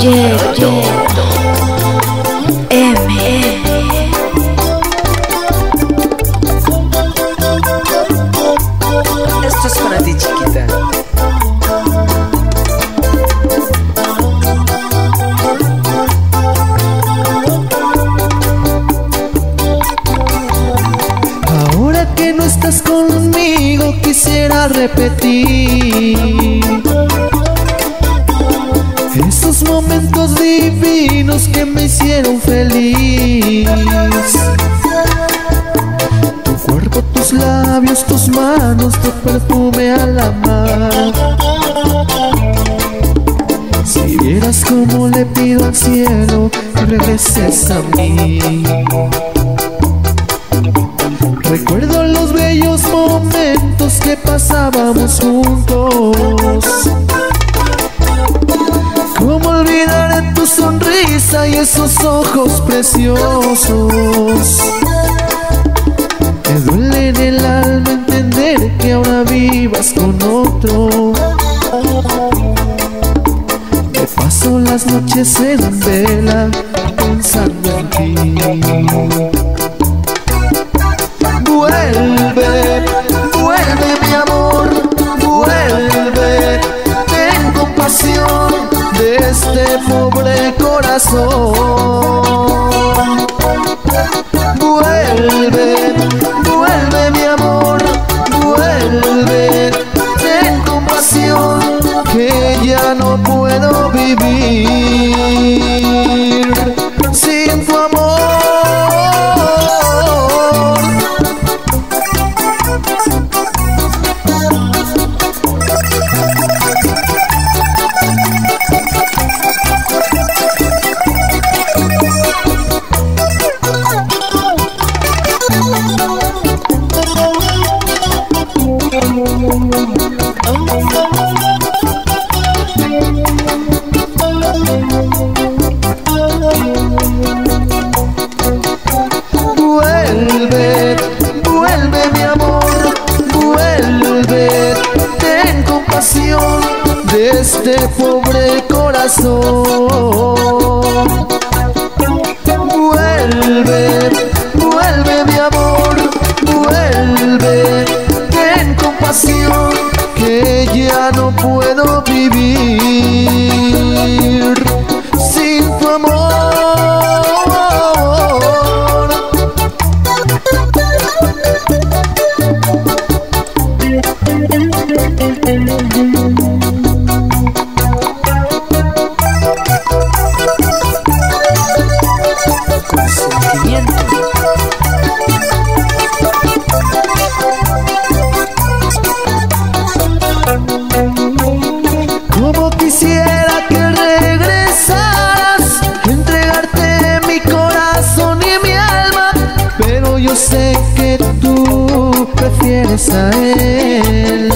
Proyecto M. Esto es para ti, chiquita. Ahora que no estás conmigo, quisiera repetir esos momentos divinos que me hicieron feliz. Tu cuerpo, tus labios, tus manos, tu perfume al amar. Si vieras cómo le pido al cielo regreses a mí. Recuerdo los bellos momentos que pasábamos juntos. ¿Cómo olvidar tu sonrisa y esos ojos preciosos? Me duele en el alma entender que ahora vivas con otro. Me paso las noches en vela pensando en ti. Vuelve, corazón. De este pobre corazón. que regresaras, entregarte mi corazón y mi alma, pero yo sé que tú prefieres a él.